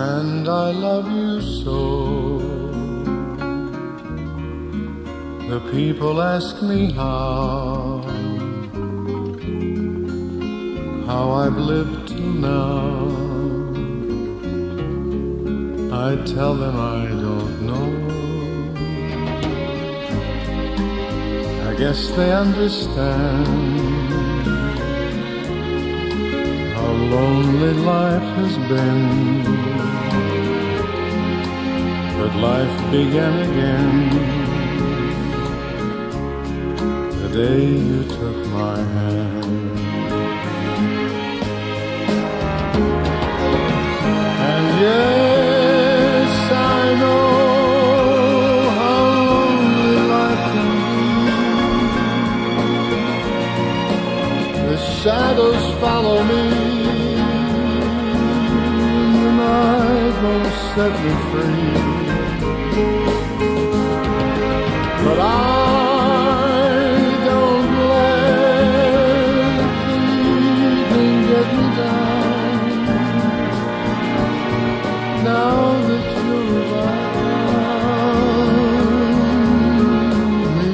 and I love you so. The people ask me how, how I've lived till now. I tell them I don't know. I guess they understand lonely life has been. But life began again the day you took my hand. Won't set me free. But I don't let the get me down. Now that you're around me.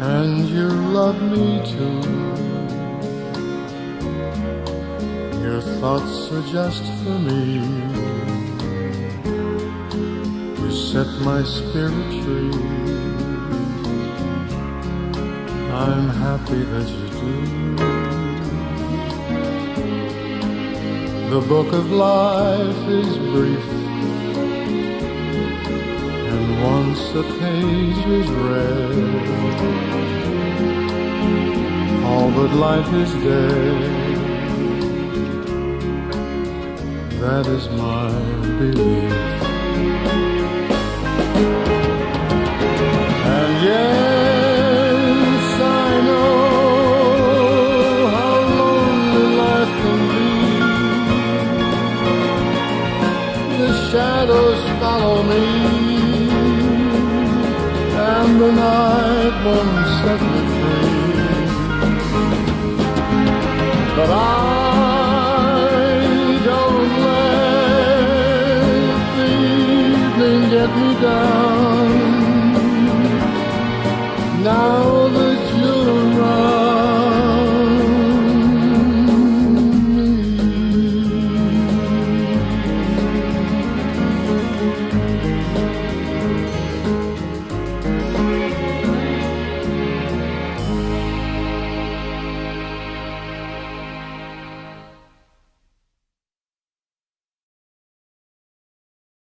And you love me too. Your thoughts are just for me. You set my spirit free. I'm happy that you do. The book of life is brief. And once a page is read, all but life is dead. That is my belief. And yes, I know how lonely life can be. The shadows follow me, and the night won't set me let me down.